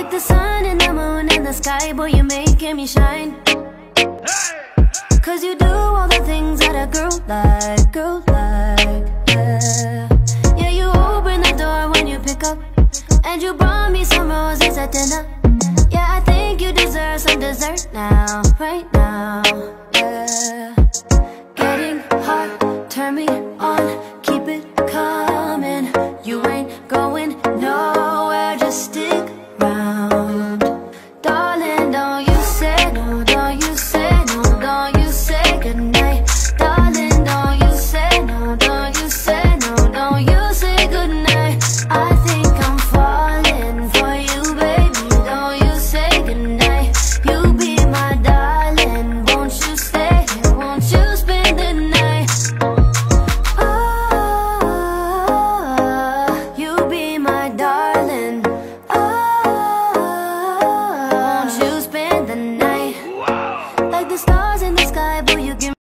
Like the sun and the moon and the sky, boy, you're making me shine. Cause you do all the things that a girl like, girl like, yeah. Yeah, you open the door when you pick up, and you brought me some roses at dinner. Yeah, I think you deserve some dessert now, right now, yeah. Getting hot, turn me on, keep it coming. You ain't going nowhere, just stick around. Like the stars in the sky, boy, you give